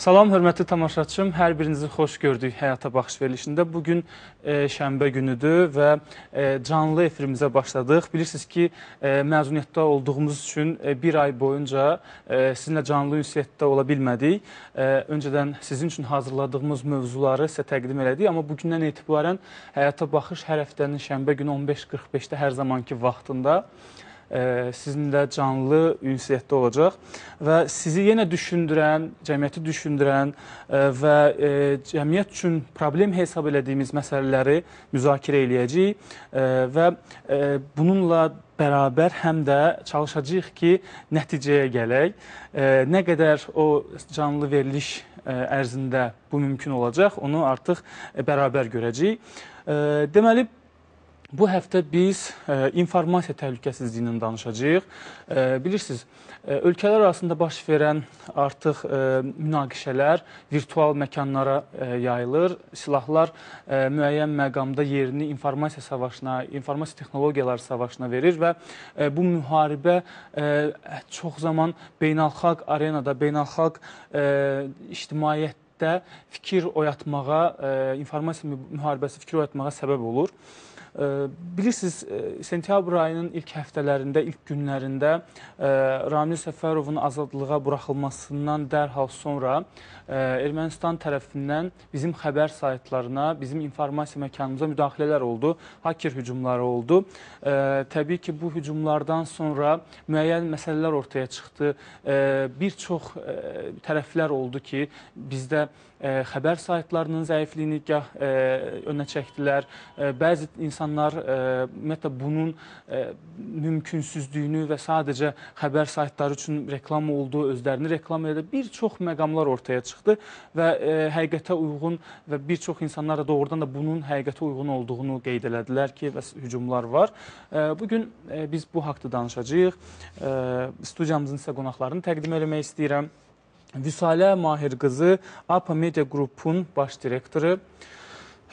Salam, hörmətli tamaşaçım. Hər birinizi xoş gördük Həyata Baxış verilişində. Bugün e, şənbə günüdür və e, canlı efirimizə başladıq. Bilirsiniz ki, e, məzuniyyətdə olduğumuz üçün e, bir ay boyunca e, sizinlə canlı ünsiyyətdə ola bilmədik. E, öncədən sizin üçün hazırladığımız mövzuları sizə təqdim elədik, amma bugündən etibarən Həyata Baxış hər həftənin şənbə günü 15:45-də hər zamanki vaxtında sizinlə canlı ünsiyyətdə olacaq və sizi yenə düşündürən, cəmiyyəti düşündürən və cəmiyyət üçün problem hesab elədiyimiz məsələləri müzakirə eləyəcəyik və bununla bərabər həm də çalışacağıq ki, nəticəyə gələk. Nə qədər o canlı veriliş ərzində bu mümkün olacaq, onu artıq bərabər görəcəyik. Deməli, Bu həftə biz ə, e, informasiya təhlükəsizliyindən danışacağıq. Ə, e, bilirsiniz, ə, e, ölkələr arasında baş verən artıq ə, münaqişələr virtual məkanlara ə, yayılır. Silahlar ə, müəyyən məqamda yerini informasiya savaşına, informasiya texnologiyaları savaşına verir və ə, bu müharibə ə, çox zaman beynəlxalq arenada, beynəlxalq ə, ictimaiyyətdə fikir oyatmağa, ə, informasiya müharibəsi fikir oyatmağa səbəb olur. Bilirsiniz, sentyabr ayının ilk həftələrində, ilk günlərində Ramil Səfərovun azadlığa buraxılmasından dərhal sonra Ermənistan tərəfindən bizim xəbər saytlarına, bizim informasiya məkanımıza müdaxilələr oldu, hacker hücumları oldu. Təbii ki, bu hücumlardan sonra müəyyən məsələlər ortaya çıxdı. Bir çox tərəflər oldu ki, bizdə xəbər saytlarının zəifliyini gah önə çəkdilər. Bəzi insanlar ümumiyyətlə bunun mümkünsüzlüyünü və sadəcə xəbər saytları üçün reklam olduğu, özlərini reklam edə bir çox məqamlar ortaya çıxdı və həqiqətə uyğun və bir çox insanlar da doğrudan da bunun həqiqətə uyğun olduğunu qeyd elədilər ki, və hücumlar var. Bu gün biz bu haqqda danışacağıq. Studiyamızın sizə qonaqlarını təqdim etmək istəyirəm. Vüsalə Mahir qızı APA Media Qrupun baş direktoru,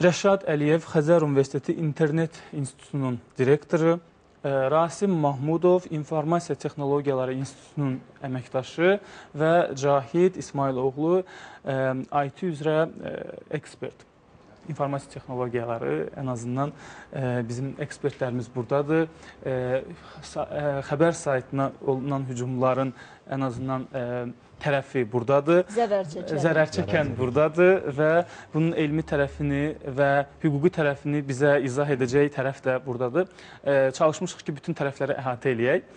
Rəşad Əliyev Xəzər Universiteti İnternet İnstitutunun direktoru, Rasim Mahmudov İnformasiya Texnologiyaları İnstitutunun əməkdaşı və Cahid İsmailoğlu IT üzrə ekspert informasiya texnologiyaları ən azından ə, bizim ekspertlərimiz burdadır. Ə, xəbər saytına olunan hücumların ən azından tərəfi burdadır. Zərər çəkən. Zərər çəkən burdadır və bunun elmi tərəfini və hüquqi tərəfini bizə izah edəcək tərəf də burdadır. Çalışmışıq ki, bütün tərəfləri əhatə eləyək.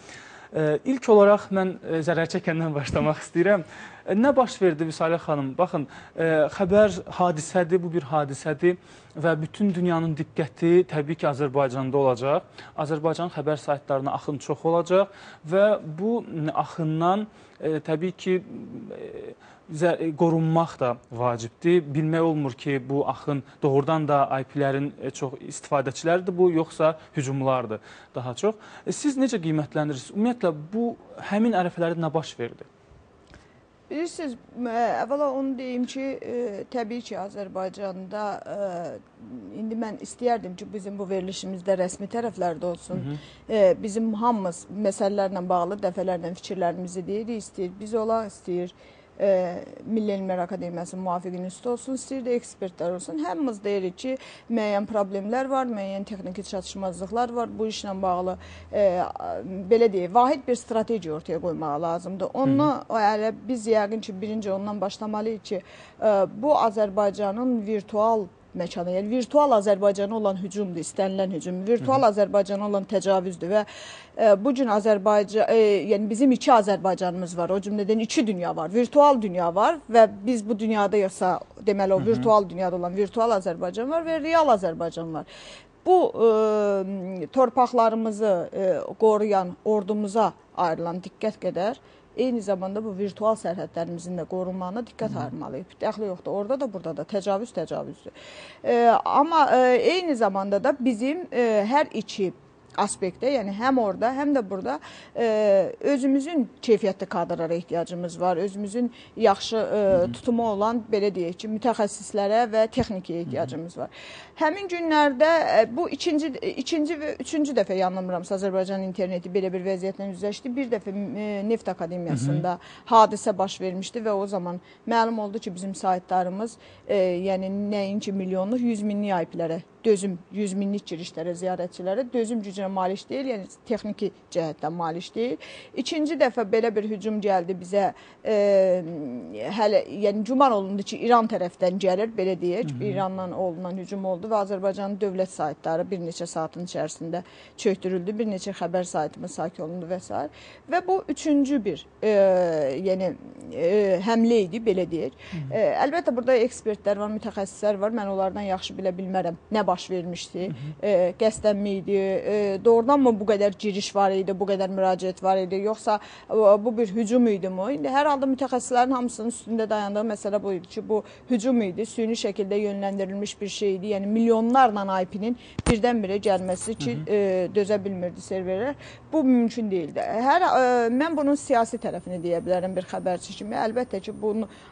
İlk olaraq mən zərər çəkəndən başlamaq istəyirəm. Nə baş verdi Vüsalə xanım? Baxın, xəbər hadisədir, bu bir hadisədir və bütün dünyanın diqqəti təbii ki, Azərbaycanda olacaq. Azərbaycan xəbər saytlarına axın çox olacaq və bu axından e, təbii ki, e, qorunmaq da vacibdir. Bilmək olmur ki, bu axın doğrudan da IP-lərin e, çox istifadəçiləridir bu, yoxsa hücumlardır daha çox. E, siz necə qiymətləndirirsiniz? Ümumiyyətlə, bu həmin ərəfələrdə nə baş verdi? Bilirsiniz, əvvəla onu deyim ki, e, təbii ki, Azərbaycanda e, indi mən istəyərdim ki, bizim bu verilişimizdə rəsmi tərəflərdə olsun. Hı -hı. E, bizim hamımız məsələlərlə bağlı dəfələrlə fikirlərimizi deyirik, istəyir biz olaq, istəyir e, Milli Elmlər Akademiyasının müvafiq institutu olsun, istəyir də ekspertlər olsun. Həmmimiz deyirik ki, müəyyən problemlər var, müəyyən texniki çatışmazlıqlar var. Bu işlə bağlı e, belə deyək, vahid bir strategiya ortaya qoymağa lazımdır. Onu elə biz yəqin ki, birinci ondan başlamalıyıq ki, e, bu Azərbaycanın virtual məkanı, yəni virtual Azərbaycana olan hücumdur, istənilən hücum, virtual Hı -hı. Azərbaycana olan təcavüzdür və e, bu gün Azərbaycan, e, yəni bizim iki Azərbaycanımız var, o cümlədən iki dünya var, virtual dünya var və biz bu dünyada yoxsa deməli o Hı -hı. virtual dünyada olan virtual Azərbaycan var və real Azərbaycan var. Bu e, torpaqlarımızı e, qoruyan ordumuza ayrılan diqqət qədər eyni zamanda bu virtual sərhədlərimizin də qorunmağına diqqət ayırmalıyıq. Dəxli yoxdur. Orada da, burada da təcavüz təcavüzdür. E, amma e, eyni zamanda da bizim e, hər iki aspektdə, yəni həm orada, həm də burada e, özümüzün keyfiyyətli kadrlara ehtiyacımız var. Özümüzün yaxşı e, tutumu olan belə deyək ki, mütəxəssislərə və texnikaya ehtiyacımız var. Həmin günlərdə e, bu ikinci ikinci və üçüncü dəfə yanılmıramsa Azərbaycan interneti belə bir vəziyyətlə üzləşdi. Bir dəfə e, Neft Akademiyasında hadisə baş vermişdi və o zaman məlum oldu ki, bizim saytlarımız e, yəni nəinki milyonluq, 100 minlik IP-lərə dözüm 100 minlik girişlərə, ziyarətçilərə dözüm gücünə malik deyil, yəni texniki cəhətdən malik deyil. İkinci dəfə belə bir hücum gəldi bizə. E, hələ yəni güman olundu ki, İran tərəfdən gəlir, belə deyək. Hı -hı. İrandan olunan hücum oldu və Azərbaycanın dövlət saytları bir neçə saatın içərisində çökdürüldü, bir neçə xəbər saytımız sak olundu və s. Və bu üçüncü bir e, yəni e, həmlə idi, belə deyək. Hı -hı. E, əlbəttə burada ekspertlər var, mütəxəssislər var. Mən onlardan yaxşı bilə bilmərəm nə baş vermişdi? Hı -hı. E, qəsdənmi idi? E, doğrudan mı bu qədər giriş var idi, bu qədər müraciət var idi, yoxsa e, bu bir hücum idimi? İndi hər halda mütəxəssislərin hamısının üstündə dayandığı məsələ bu idi ki, bu hücum idi, süni şəkildə yönləndirilmiş bir şey idi. Yəni milyonlarla IP-nin birdən-birə gəlməsi ki, Hı -hı. E, dözə bilmirdi serverlər. Bu mümkün deyildi. Hər e, mən bunun siyasi tərəfini deyə bilərəm bir xəbərçi kimi. Əlbəttə ki, bu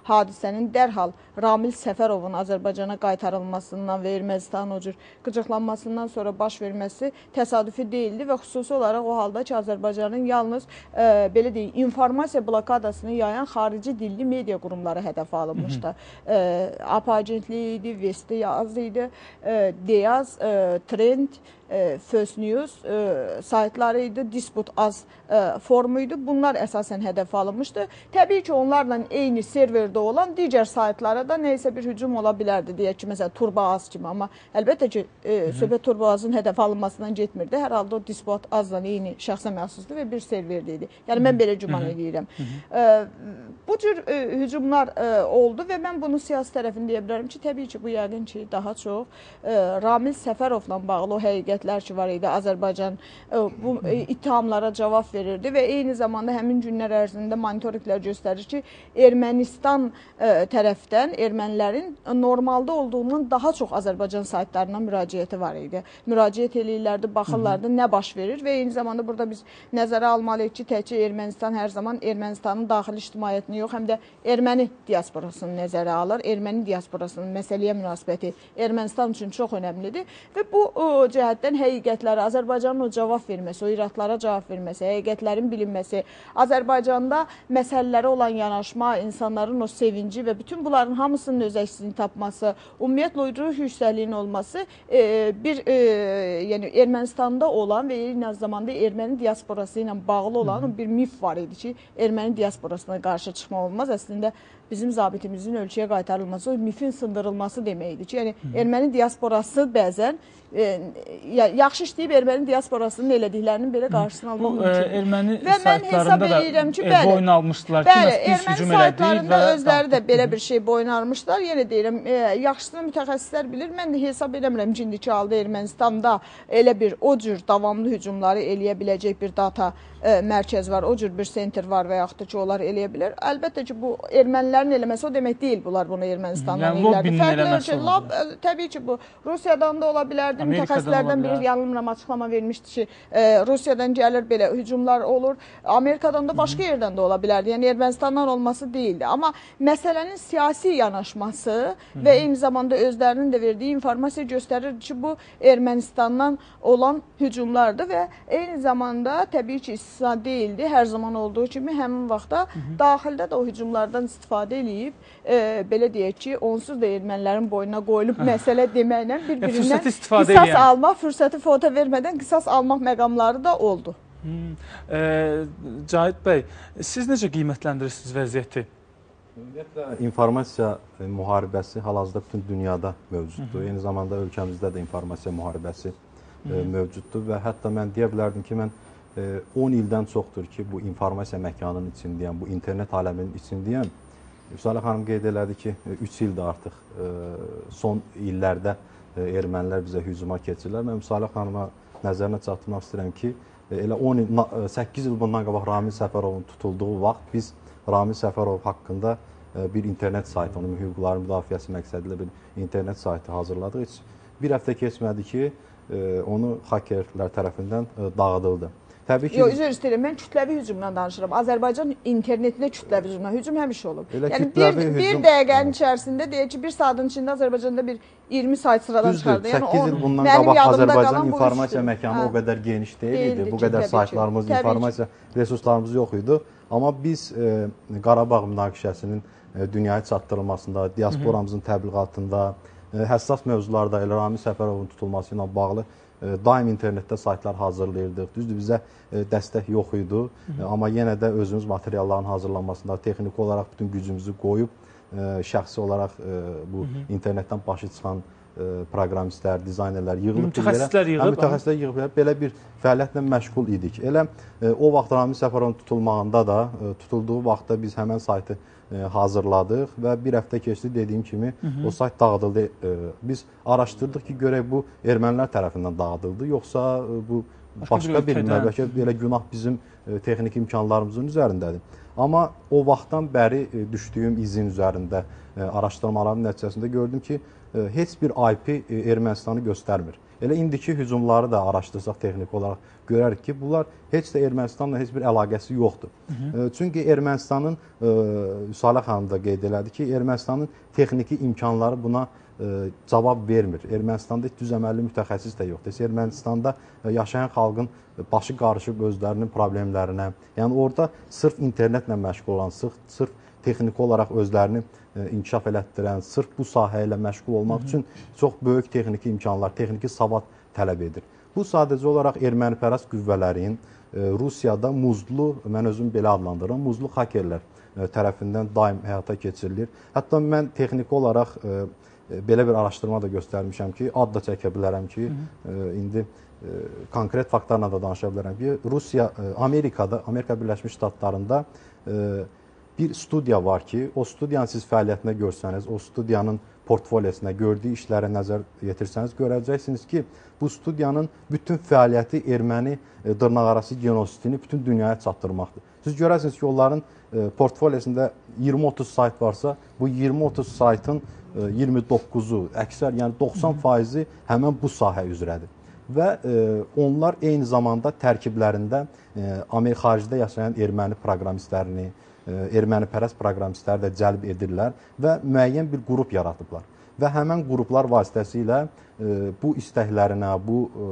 hadisənin dərhal Ramil Səfərovun Azərbaycana qaytarılmasından və Ermənistanın o cür qıcıqlanmasından sonra baş verməsi təsadüfi deyildi və xüsusi olaraq o halda ki, Azərbaycanın yalnız e, belə deyək, informasiya blokadasını yayan xarici dilli media qurumları hədəf alınmışdı. E, AP agentliyi idi, Vesti Yaz idi, e, Deyaz, e, Trend, e, First News e, saytları idi, Disput Az e, forumu idi. Bunlar əsasən hədəf alınmışdı. Təbii ki, onlarla eyni serverdə olan digər saytlara da nəysə bir hücum ola bilərdi. Deyək ki, məsələn, Turba Az kimi, amma əlbəttə ki, e, söhbət Turba Azın hədəf alınmasından getmirdi. Hər halda o Disput Azla eyni şəxsə məxsusdur və bir serverdə idi. Yəni mən belə güman edirəm. E, bu cür e, hücumlar e, oldu və mən bunun siyasi tərəfini deyə bilərəm ki, təbii ki, bu yəqin ki, daha çox e, Ramil Səfərovla bağlı o həqiqət şirkətlər ki var idi. Azərbaycan bu ittihamlara cavab verirdi və eyni zamanda həmin günlər ərzində monitorinqlər göstərir ki, Ermənistan tərəfdən ermənilərin normalda olduğundan daha çox Azərbaycan saytlarına müraciəti var idi. Müraciət eləyirlərdi, baxırlardı nə baş verir və eyni zamanda burada biz nəzərə almalıyıq ki, təkcə Ermənistan hər zaman Ermənistanın daxili ictimaiyyətini yox, həm də erməni diasporasını nəzərə alır. Erməni diasporasının məsələyə münasibəti Ermənistan üçün çox önəmlidir və bu o, cəhətdən həqiqətlərə, Azərbaycanın o cavab verməsi, o iradlara cavab verməsi, həqiqətlərin bilinməsi, Azərbaycanda məsələlərə olan yanaşma, insanların o sevinci və bütün bunların hamısının öz əksini tapması, ümumiyyətlə ruh yüksəkliyinin olması e, bir e, yəni Ermənistanda olan və eyni zamanda erməni diasporası ilə bağlı olan bir mif var idi ki, erməni diasporasına qarşı çıxmaq olmaz. Əslində bizim zabitimizin ölkəyə qaytarılması, mifin sındırılması deməkdir ki, yəni erməni diasporası bəzən e, yaxşı işləyib erməni diasporasının elədiklərinin belə qarşısını almaq mümkün. Bu erməni və mən hesab edirəm ki, bəli, boyun almışdılar bəli, ki, biz hücum elədik və özləri də belə bir şey boyun almışlar. Yenə deyirəm, e, yaxşısını mütəxəssislər bilir. Mən də hesab eləmirəm ki, indiki halda Ermənistanda elə bir o cür davamlı hücumları eləyə biləcək bir data ə, mərkəz var, o cür bir sentr var və yaxud da ki, onlar eləyə bilər. Əlbəttə ki, bu ermənilərin eləməsi o demək deyil, bunlar bunu Ermənistandan yəni, eləyirlər. Fərqli ölkə, lab, ə, təbii ki, bu Rusiyadan da ola bilərdi. Mütəxəssislərdən biri yanılmıram açıqlama vermişdi ki, ə, Rusiyadan gəlir belə hücumlar olur. Amerikadan da başqa Hı -hı. yerdən də ola bilərdi. Yəni Ermənistandan olması deyildi. Amma məsələnin siyasi yanaşması Hı -hı. və eyni zamanda özlərinin də verdiyi informasiya göstərir ki, bu Ermənistandan olan hücumlardır və eyni zamanda təbii ki, istisna deyildi. Hər zaman olduğu kimi həmin vaxtda Hı -hı. daxildə də o hücumlardan istifadə eləyib, e, belə deyək ki, onsuz da ermənilərin boynuna qoyulub məsələ deməklə bir-birindən qisas eləyən. almaq, fürsəti foto vermədən qisas almaq məqamları da oldu. Hmm. E, Cahid bəy, siz necə qiymətləndirirsiniz vəziyyəti? Ümumiyyətlə informasiya e, müharibəsi hal-hazırda bütün dünyada mövcuddur. Hı -hı. Eyni zamanda ölkəmizdə də informasiya müharibəsi Hı -hı. mövcuddur və hətta mən deyə bilərdim ki, mən 10 ildən çoxdur ki, bu informasiya məkanının içindəyəm, bu internet aləminin içindəyəm. Vüsalə xanım qeyd elədi ki, 3 ildir artıq son illərdə ermənilər bizə hücuma keçirlər. Mən Vüsalə xanıma nəzərinə çatdırmaq istəyirəm ki, elə 10 il, 8 il bundan qabaq Ramil Səfərovun tutulduğu vaxt biz Ramil Səfərov haqqında bir internet saytı, onun hüquqların müdafiəsi məqsədilə bir internet saytı hazırladıq. Heç bir həftə keçmədi ki, e, onu hakerlər tərəfindən e, dağıdıldı. Təbii ki, Yox, üzr istəyirəm. Mən kütləvi hücumdan danışıram. Azərbaycan internetinə kütləvi hücumdan. Hücum həmişə olub. Elə yəni bir, bir hücum- dəqiqənin içərisində deyək ki, bir saatın içində Azərbaycanda bir 20 sayt sıradan Düzdür, çıxardı. 8 il bundan qabaq Azərbaycan informasiya məkanı Hə. o qədər geniş deyil idi. Deyildi Bu qədər saytlarımız, informasiya resurslarımız yox idi. Amma biz e, Qarabağ münaqişəsinin e, dünyaya çatdırılmasında, diasporamızın təbliğatında, e, həssas mövzularda Elrami Səfərovun tutulması ilə bağlı daim internetdə saytlar hazırlayırdıq. Düzdür, bizə e, dəstək yox idi, amma yenə də özümüz materialların hazırlanmasında texniki olaraq bütün gücümüzü qoyub e, şəxsi olaraq e, bu internetdən başı çıxan proqramistlər, dizaynerlər yığılıb Mütəxəssislər Hə, yığıb, mütəxəssislər yerə belə bir fəaliyyətlə məşğul idik. Elə e, o vaxt Ramiz Səfərovun tutulmağında da e, tutulduğu vaxtda biz həmin saytı e, hazırladıq və bir həftə keçdi dediyim kimi o sayt dağıdıldı. E, biz araşdırdıq ki, görək bu ermənilər tərəfindən dağıdıldı, yoxsa e, bu Başqa bir başqa bir ölkədən. bəlkə belə günah bizim e, texniki imkanlarımızın üzərindədir. Amma o vaxtdan bəri e, düşdüyüm izin üzərində e, araşdırmaların nəticəsində gördüm ki, e, heç bir IP e, Ermənistanı göstərmir. Elə indiki hücumları da araşdırsaq texniki olaraq görərik ki, bunlar heç də Ermənistanla heç bir əlaqəsi yoxdur. E, Çünki Ermənistanın e, Salih xanım da qeyd elədi ki, Ermənistanın texniki imkanları buna e, cavab vermir. Ermənistanda heç düz əməlli mütəxəssis də yoxdur. Heç Ermənistanda e, yaşayan xalqın başı qarışıb özlərinin problemlərinə, yəni orada sırf internetlə məşğul olan, sırf sırf texniki olaraq özlərini e, inkişaf elətdirən, sırf bu sahə ilə məşğul olmaq üçün çox böyük texniki imkanlar, texniki savad tələb edir. Bu sadəcə olaraq ermənipərəst qüvvələrin e, Rusiyada muzlu, mən özüm belə adlandırıram, muzlu hakerlər e, tərəfindən daim həyata keçirilir. Hətta mən texniki olaraq belə bir araşdırma da göstərmişəm ki, ad da çəkə bilərəm ki, e, indi e, konkret faktlarla da danışa bilərəm ki, Rusiya Amerikada, Amerika Birləşmiş Ştatlarında bir studiya var ki, o studiyanı siz fəaliyyətinə görsəniz, o studiyanın portfolyosinə, gördüyü işlərə nəzər yetirsəniz, görəcəksiniz ki, bu studiyanın bütün fəaliyyəti erməni e, dırnaqarası genosidini bütün dünyaya çatdırmaqdır. Siz görərsiniz ki, onların e, portfolyosunda 20-30 sayt varsa, bu 20-30 saytın e, 29-u, əksər, yəni 90%-i həmin bu sahə üzrədir. Və e, onlar eyni zamanda tərkiblərində e, Amerika xaricdə yaşayan erməni proqramistlərini, e, ermənipərəst proqramistləri də cəlb edirlər və müəyyən bir qrup yaradıblar. Və həmin qruplar vasitəsilə e, bu istəklərinə, bu e,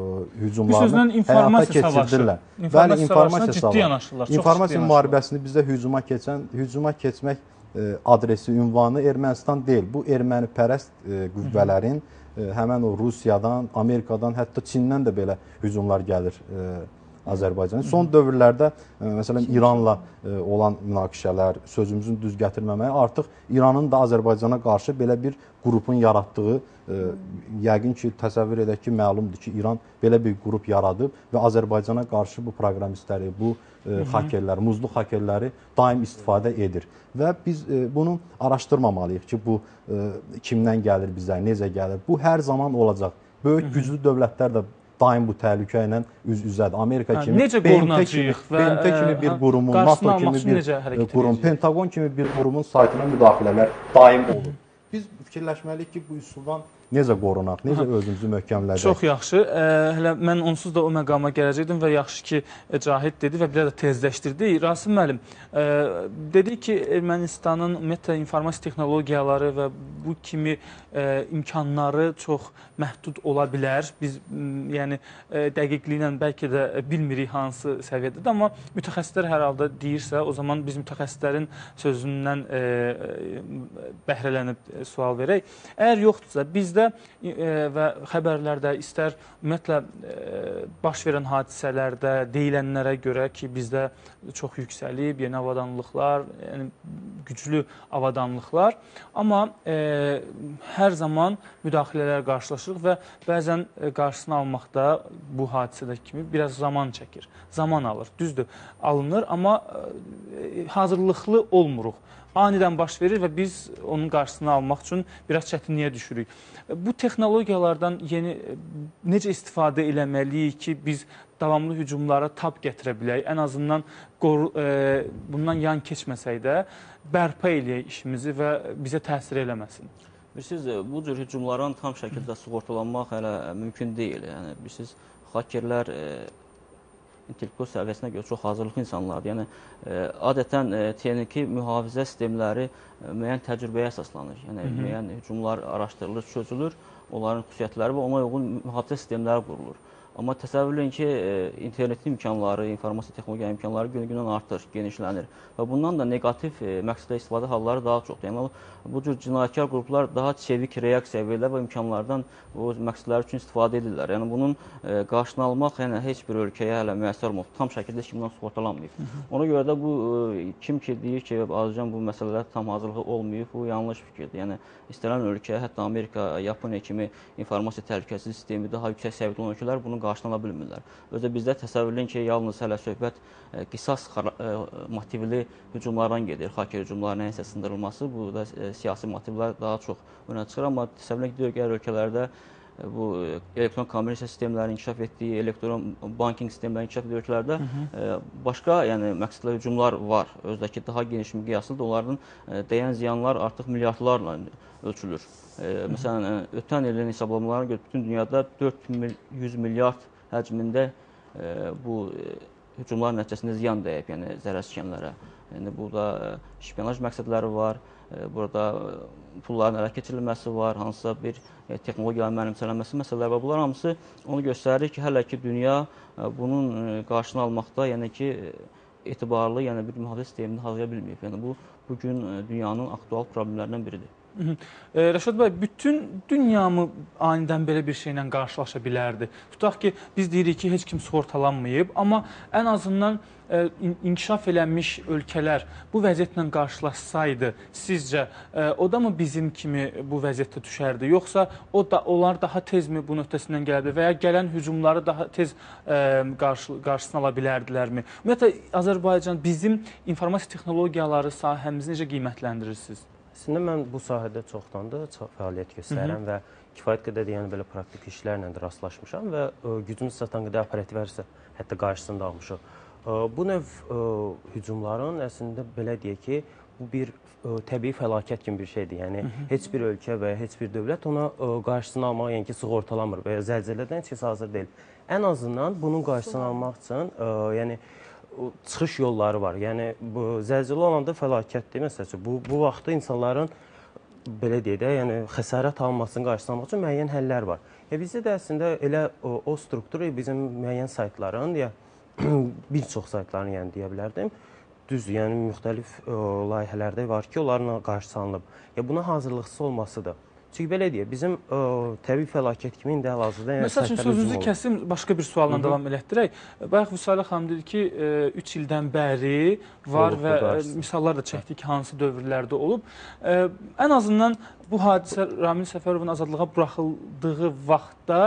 informasiya həyata keçirdirlər. Bəli, informasiya ciddi savaşı. yanaşırlar. çox İnformasiya ciddi müharibəsini bizdə hücuma keçən, hücuma keçmək e, adresi, ünvanı Ermənistan deyil. Bu ermənipərəst qüvvələrin həmən o Rusiyadan, Amerikadan, hətta Çindən də belə hücumlar gəlir Azərbaycana. Son dövrlərdə e, məsələn İranla e, olan münaqişələr, sözümüzün düz gətirməməyi artıq İranın da Azərbaycana qarşı belə bir qrupun yaratdığı e, yəqin ki, təsəvvür edək ki, məlumdur ki, İran belə bir qrup yaradıb və Azərbaycana qarşı bu proqramistləri, bu hakerlər, muzlu hakerləri daim istifadə edir. Və biz bunu araşdırmamalıyıq ki, bu kimdən gəlir bizə, necə gəlir. Bu hər zaman olacaq. Böyük güclü dövlətlər də daim bu təhlükə ilə üz-üzədir. Amerika Hə, kimi, necə BMT kimi, və, BMT kimi bir hə, qurumun, NATO kimi bir e, qurum? Pentagon kimi bir qurumun saytına müdaxilələr daim olur. Biz fikirləşməliyik ki, bu üsuldan necə qorunaq, necə özümüzü möhkəmlədək. Çox yaxşı. Ə, hələ mən onsuz da o məqama gələcəkdim və yaxşı ki, ə, Cahid dedi və bir də tezləşdirdi. Rasim müəllim, ə, dedi ki, Ermənistanın ümumiyyətlə informasiya texnologiyaları və bu kimi ə, imkanları çox məhdud ola bilər. Biz yəni ə, dəqiqliklə bəlkə də bilmirik hansı səviyyədədir, amma mütəxəssislər hər halda deyirsə, o zaman biz mütəxəssislərin sözündən ə, ə, bəhrələnib sual verək. Əgər yoxdursa, bizdə və xəbərlərdə istər ümumiyyətlə baş verən hadisələrdə deyilənlərə görə ki, bizdə çox yüksəlib, yeni avadanlıqlar, yəni güclü avadanlıqlar, amma hər zaman müdaxilələr qarşılaşırıq və bəzən ə, qarşısını almaqda bu hadisədəki kimi biraz zaman çəkir, zaman alır. Düzdür, alınır, amma ə, hazırlıqlı olmuruq anidən baş verir və biz onun qarşısını almaq üçün biraz çətinliyə düşürük. Bu texnologiyalardan yeni necə istifadə eləməliyik ki, biz davamlı hücumlara tab gətirə bilək. Ən azından qor, e, bundan yan keçməsək də bərpa eləyək işimizi və bizə təsir eləməsin. Bilirsiniz, e, bu cür hücumların tam şəkildə sığortalanmaq hələ mümkün deyil. Yəni bilirsiniz, hakerlər e, intellektual səviyyəsinə görə çox hazırlıqlı insanlardır. Yəni e, adətən e, texniki mühafizə sistemləri e, müəyyən təcrübəyə əsaslanır. Yəni müəyyən hücumlar araşdırılır, çözülür, onların xüsusiyyətləri və ona uyğun mühafizə sistemləri qurulur. Amma təsəvvür edin ki, e, internetin imkanları, informasiya texnologiya imkanları gün-gündən artır, genişlənir və bundan da neqativ e, məqsədlə istifadə halları daha çoxdur. Yəni bu cür cinayətkar qruplar daha çevik reaksiya verirlər və imkanlardan o məqsədlər üçün istifadə edirlər. Yəni bunun e, qarşısını almaq yəni heç bir ölkəyə hələ müəssər olmur. Tam şəkildə kimdən sığortalanmayıb. Ona görə də bu kim ki deyir ki, Azərbaycan bu məsələlər tam hazırlığı olmayıb, bu yanlış fikirdir. Yəni istənilən ölkə, hətta Amerika, Yaponiya kimi informasiya təhlükəsizlik sistemi daha yüksək səviyyədə olan ölkələr bunun qarşısını ala bilmirlər. Özdə bizdə təsəvvür edin ki, yalnız hələ söhbət e, qisas e, motivli hücumlardan gedir. Haker hücumlarının nəsə sındırılması, bu da e, siyasi motivlər daha çox önə çıxır, amma təsəvvür edin ki, digər ölkələrdə bu elektron kommersiya sistemlərinin inkişaf etdiyi, elektron banking sistemlərinin inkişaf etdiyi ölkələrdə Hı -hı. başqa, yəni məqsədli hücumlar var. Özdəki daha geniş miqyaslı da onların dəyən ziyanlar artıq milyardlarla ölçülür. E, məsələn, e, ötən ilin hesablamalarına görə bütün dünyada 400 milyard həcmində e, bu e, hücumlar nəticəsində ziyan dəyib, yəni zərər çəkənlərə. Yəni burada e, şpionaj məqsədləri var, e, burada e, pulların ələ keçirilməsi var, hansısa bir e, texnologiyanın mənimsələnməsi məsələləri var. Bunlar hamısı onu göstərir ki, hələ ki dünya e, bunun e, qarşısını almaqda, yəni ki e, etibarlı, yəni bir mühafizə sistemini hazırlaya bilməyib. Yəni bu bu gün e, dünyanın aktual problemlərindən biridir. E, Rəşad bəy, bütün dünyamı anidən belə bir şeylə qarşılaşa bilərdi? Tutaq ki, biz deyirik ki, heç kim sığortalanmayıb, amma ən azından ə, inkişaf eləmiş ölkələr bu vəziyyətlə qarşılaşsaydı, sizcə ə, o da mı bizim kimi bu vəziyyətdə düşərdi, yoxsa o da onlar daha tezmi bunun öhdəsindən gələrdi və ya gələn hücumları daha tez ə, qarşı, qarşısını ala bilərdilərmi? Ümumiyyətlə Azərbaycan bizim informasiya texnologiyaları sahəmizi necə qiymətləndirirsiniz? Əslində mən bu sahədə çoxdandır çox fəaliyyət göstərirəm və kifayət qədər də yəni belə praktik işlərlə də rastlaşmışam və ə, gücümüz çatan qədər operativlərsə hətta qarşısında almışıq. Ə, bu növ ə, hücumların əslində belə deyək ki, bu bir ə, təbii fəlakət kimi bir şeydir. Yəni Hı -hı. heç bir ölkə və ya heç bir dövlət ona ə, qarşısını almağa yəni ki, sığortalamır və ya zəlzələdən heç kəs hazır deyil. Ən azından bunun qarşısını almaq üçün ə, yəni çıxış yolları var. Yəni bu zəlzələ olanda fəlakətdir məsələn. Bu bu vaxtda insanların belə deyək də, yəni xəsarət almasının qarşısını almaq üçün müəyyən həllər var. Ya bizdə də əslində elə o, o strukturu bizim müəyyən saytların ya bir çox saytların yəni deyə bilərdim. Düzdür, yəni müxtəlif o, layihələrdə var ki, onların qarşısı alınıb. Ya buna hazırlıqsız olmasıdır. Çünki belə deyək, bizim ə, təbii fəlakət kimi indi hal-hazırda yəni Məsəl üçün sözünüzü kəsim, başqa bir sualla davam elətdirək. Bayaq Vüsalə xanım dedi ki, 3 ildən bəri var olub, və ə, misallar da çəkdik ki, hansı dövrlərdə olub. Ə, ən azından bu hadisə Ramil Səfərovun azadlığa buraxıldığı vaxtda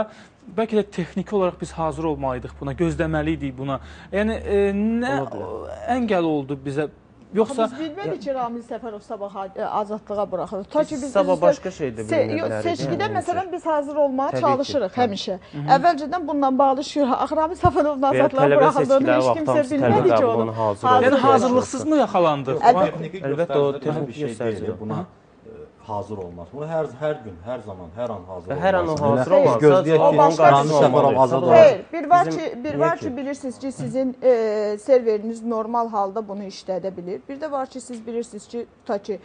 bəlkə də texniki olaraq biz hazır olmalıydıq buna, gözləməli idik buna. Yəni ə, nə əngəl oldu bizə Yoxsa biz bilmədik ki, Ramil Səfərov sabah azadlığa buraxılır. Ta ki biz sabah başqa şeydir bilmirlər. Seçkidə yəni, məsələn biz hazır olmağa Təbii çalışırıq ki, həmişə. Hı -hı. Əvvəlcədən bununla bağlı şüur, axı Ramil Səfərovun azadlığa buraxıldığını heç kimsə bilmədi ki, onu. Hazır yəni hazırlıqsız mı yaxalandıq? Əlbəttə o texniki göstəricidir buna hazır olmaz. Bu hər hər gün, hər zaman, hər an hazır olmaz. Hər an o hazır olmaz. Gözləyək ki, Ramiz Səfərov azad olar. Xeyr, bir var ki, bir var ki, bilirsiniz ki, sizin e, serveriniz normal halda bunu işlədə bilir. Bir də var ki, siz bilirsiniz ki, ta ki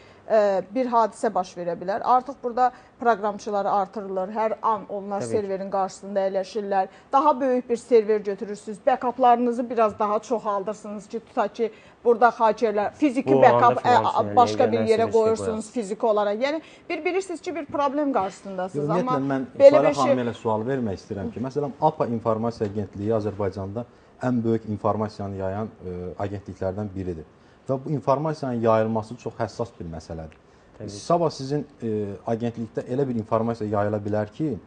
bir hadisə baş verə bilər. Artıq burada proqramçıları artırılır. Hər an onlar Təbii serverin qarşısında əyləşirlər. Daha böyük bir server götürürsüz. Backuplarınızı biraz daha çoxaldırsınız ki, tutaq ki, burada hakerlər fiziki Bu backup ə, yəni, başqa bir yerə qoyursunuz fiziki olaraq. Yəni bir bilirsiniz ki, bir problem qarşısındasınız. Ümumiyyətlə mən belə bir şey ilə sual vermək istəyirəm ki, məsələn, APA İnformasiya Agentliyi Azərbaycanda ən böyük informasiyanı yayan ə, agentliklərdən biridir. Və bu informasiyanın yayılması çox həssas bir məsələdir. Təbii. Sabah sizin ə, agentlikdə elə bir informasiya yayıla bilər ki,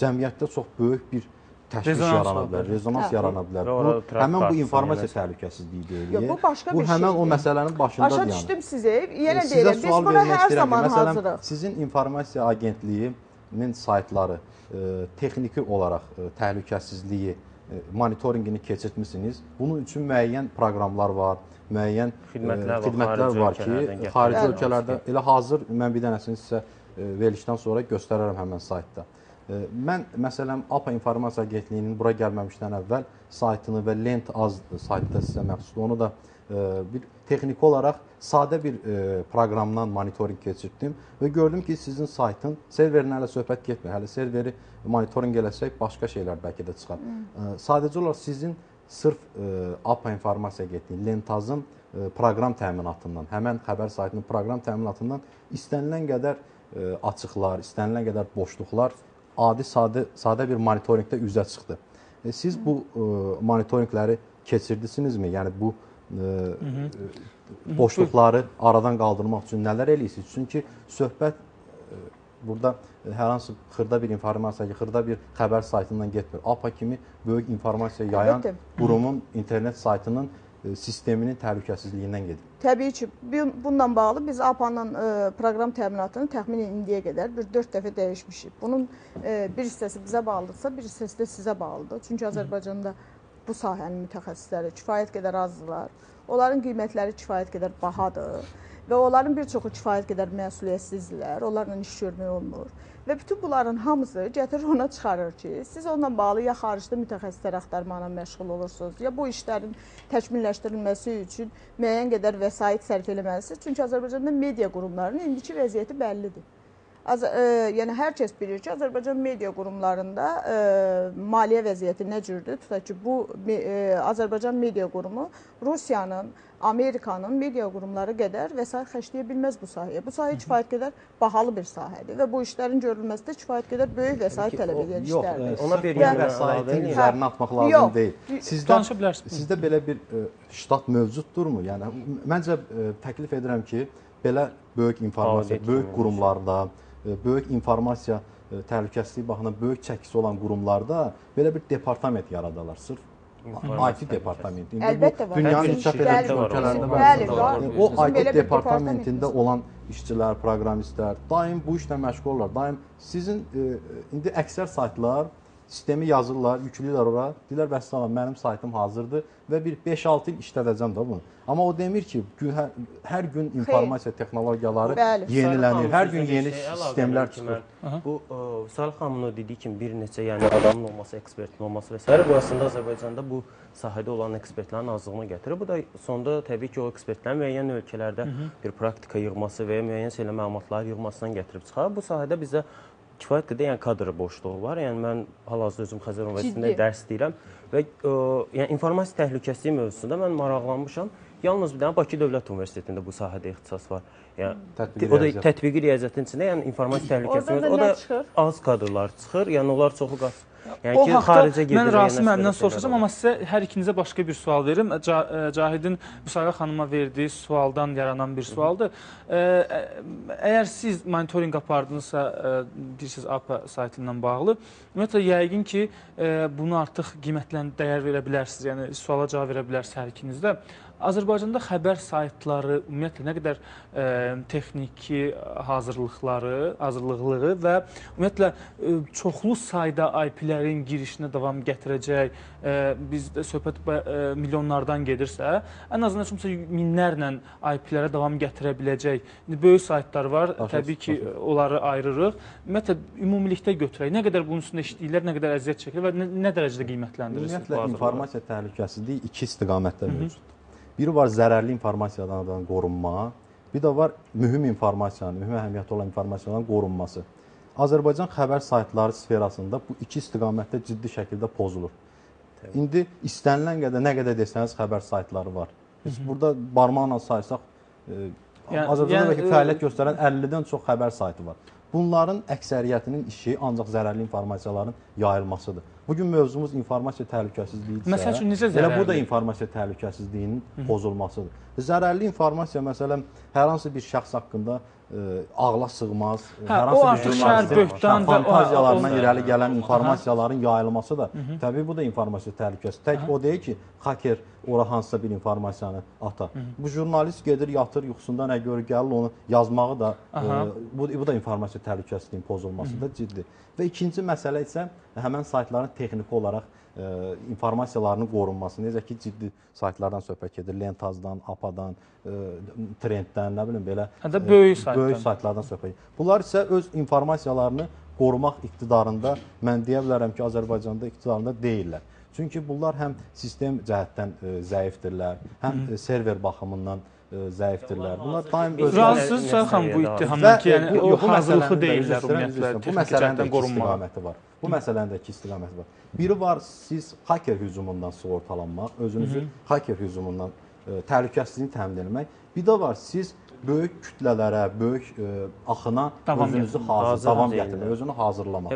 cəmiyyətdə çox böyük bir təşviş yarana bilər, rezonans hə. yarana bilər. Bu həmin bu informasiya təhlükəsizliyi deyilir. Yox, bu başqa bu bir şeydir. Bu həmin o məsələnin başındadır yəni. Başa düşdüm sizə. Yenə e, deyirəm, biz buna hər zaman Məsələn, hazırıq. Sizin informasiya agentliyinin saytları e, texniki olaraq e, təhlükəsizliyi e, monitorinqini keçirtmisiniz. Bunun üçün müəyyən proqramlar var, müəyyən xidmətlər, e, xidmətlər var, ki, xarici ölkələrdə elə hazır mən bir dənəsini sizə e, verilişdən sonra göstərərəm həmin saytda. E, Mən məsələn APA İnformasiya Agentliyinin bura gəlməmişdən əvvəl saytını və Lent az saytda sizə məxsusdur. Onu da bir texniki olaraq sadə bir proqramdan monitorinq keçirtdim və gördüm ki, sizin saytın serverinə hələ söhbət getmir. Hələ serveri monitorinq eləsək başqa şeylər bəlkə də çıxar. E, Sadəcə olaraq sizin sırf e, APA İnformasiya Agentliyi Lentazın e, proqram təminatından, həmin xəbər saytının proqram təminatından istənilən qədər e, açıqlar, istənilən qədər boşluqlar adi sadə sadə bir monitorinqdə üzə çıxdı. Siz bu monitorinqləri keçirdinizmi? Yəni bu boşluqları aradan qaldırmaq üçün nələr eləyirsiniz? Çünki söhbət burada e, hər hansı xırda bir informasiya, xırda bir xəbər saytından getmir. APA kimi böyük informasiya yayan Əlbəttə. qurumun internet saytının e, sisteminin təhlükəsizliyindən gedir. Təbii ki, bu- bununla bağlı biz APA-nın e, proqram təminatını təxminən indiyə qədər bir 4 dəfə dəyişmişik. Bunun bir hissəsi bizə bağlıdırsa, bir hissəsi də sizə bağlıdır. Çünki Azərbaycanda bu sahənin mütəxəssisləri kifayət qədər azdırlar. Onların qiymətləri kifayət qədər bahadır və onların bir çoxu kifayət qədər məsuliyyətsizdirlər. Onlarla iş görmək olmur. Və bütün bunların hamısı gətirir ona çıxarır ki, siz onunla bağlı ya xaricdə mütəxəssislər axtarmaqla məşğul olursunuz, ya bu işlərin təkmilləşdirilməsi üçün müəyyən qədər vəsait sərf eləməlisiniz. Çünki Azərbaycanda media qurumlarının indiki vəziyyəti bəllidir. Az, e, yəni hər kəs bilir ki, Azərbaycan media qurumlarında e, maliyyə vəziyyəti nə cürdür? Tutaq ki, bu me, e, Azərbaycan media qurumu Rusiyanın, Amerikanın media qurumları qədər vəsait xərcləyə bilməz bu sahəyə. Bu sahə kifayət qədər bahalı bir sahədir və bu işlərin görülməsi də kifayət qədər böyük vəsait tələb edən Yox, işlərdir. e, Ona bir bu yəni vəsaitin üzərinə atmaq lazım Yox. deyil. Sizdə Danışa bilərsiniz. Sizdə belə bir e, ştat mövcuddurmu? Yəni məncə e, təklif edirəm ki, belə böyük informasiya, böyük qurumlarda, e, böyük informasiya e, təhlükəsizliyi baxımından böyük çəkisi olan qurumlarda belə bir departament yaradalar. Sırf IT departamenti. İndi Əlbəttə bu var. dünyanın inkişaf edən ölkələrində bəli. Yəni, O IT departamentində olan işçilər, proqramistlər daim bu işlə məşğul olurlar. Daim sizin e, indi əksər saytlar sistemi yazırlar, yükləyirlər ora. Deyirlər vəssalam, mənim saytım hazırdır və bir 5-6 il işlədəcəm də bunu. Amma o demir ki, gün, hər, hər gün informasiya texnologiyaları Bəli. yenilənir. Hər gün yeni sistemlər çıxır. Bu Salih xanımın o dediyi kimi bir neçə yəni adamın olması, ekspertin olması və s. bu əslində Azərbaycanda bu sahədə olan ekspertlərin azlığına gətirir. Bu da sonda təbii ki, o ekspertlərin müəyyən ölkələrdə bir praktika yığması və ya müəyyən şeylə məlumatlar yığmasından gətirib çıxarır. Bu sahədə bizə kifayət qədər yəni kadr boşluğu var. Yəni mən hal-hazırda özüm Xəzər Universitetində dərs deyirəm və ə, yəni informasiya təhlükəsizliyi mövzusunda mən maraqlanmışam. Yalnız bir dənə Bakı Dövlət Universitetində bu sahədə ixtisas var. Yəni Tətbiqi o da tətbiqi riyaziyyatın içində, yəni informasiya təhlükəsizliyi o da çıxır? az kadrlar çıxır. Yəni onlar çoxu qas. Yəni o ki, xaricə gedir. mən Rasim müəllimdən soruşacağam, amma sizə hər ikinizə başqa bir sual verim. Ca- ə, Cahidin Müsayə xanıma verdiyi sualdan yaranan bir sualdır. Ə, ə, Əgər siz monitorinq apardınızsa, deyirsiniz APA saytından bağlı, ümumiyyətlə yəqin ki, ə, bunu artıq qiymətlərin dəyər verə bilərsiniz. Yəni suala cavab verə bilərsiniz hər ikiniz də. Azərbaycanda xəbər saytları ümumiyyətlə nə qədər ə, texniki hazırlıqları, hazırlıqlığı və ümumiyyətlə ə, çoxlu sayda IP-lərin girişinə davam gətirəcək, ə, bizdə söhbət ə, milyonlardan gedirsə, ən azından olmasa minlərlə IP-lərə davam gətirə biləcək. İndi böyük saytlar var, Başa təbii ki, düşdüm. onları ayırırıq. Ümumiyyətlə ümumilikdə götürək. Nə qədər bunun üstündə işləyirlər, nə qədər əziyyət çəkirlər və nə, nə dərəcədə qiymətləndirirsiniz Ümumiyyətlə informasiya təhlükəsizliyi iki istiqamətdə mövcuddur. Biri var zərərli informasiyadan qorunma, bir də var mühüm informasiyanın, mühüm əhəmiyyəti olan informasiyadan qorunması. Azərbaycan xəbər saytları sferasında bu iki istiqamətdə ciddi şəkildə pozulur. İndi istənilən qədər nə qədər desəniz xəbər saytları var. Biz burada barmaqla saysaq e, Yəni- Azərbaycanda yəni, fəaliyyət göstərən 50-dən çox xəbər saytı var. Bunların əksəriyyətinin işi ancaq zərərli informasiyaların yayılmasıdır. Bu gün mövzumuz informasiya təhlükəsizliyidirsə, Məsəl üçün necə elə bu da zərərli? informasiya təhlükəsizliyinin pozulmasıdır. Zərərli informasiya məsələn hər hansı bir şəxs haqqında ağla sığmaz, Hə, hər hansı bir jurnalistin fantaziyalarından irəli gələn informasiyaların yayılması da təbii bu da informasiya təhlükəsi. Tək o deyil ki, haker ora hansısa bir informasiyanı ata. Bu jurnalist gedir, yatır yuxusunda nə görür, gəlir onu yazmağı da Aha. ə, bu bu da informasiya təhlükəsizliyinin pozulması da ciddi. Və ikinci məsələ isə həmin saytların texniki olaraq informasiyalarının qorunması, necə ki ciddi saytlardan söhbət gedir, Lentazdan, APA-dan, ə, Trenddən, nə bilim belə də ə, böyük saytdan. böyük saytlardan söhbət gedir. Bunlar isə öz informasiyalarını qorumaq iqtidarında mən deyə bilərəm ki, Azərbaycanda iqtidarında deyillər. Çünki bunlar həm sistem cəhətdən zəifdirlər, həm server baxımından zəifdirlər. Bunlar daim öz Razısınız Sərxan bu ittihamdan ki, yəni bu- bu hazırlıqlı deyillər ümumiyyətlə. Bu məsələnin də istiqaməti var. Bu məsələnin də iki istiqaməti var. Biri var siz hacker hücumundan sığortalanmaq, özünüzü hacker hücumundan ə, təhlükəsizliyini təmin etmək. Bir də var siz böyük kütlələrə, böyük ə, axına Davam özünüzü hazır, Hazır davam gətirmək, özünü hazırlamaq.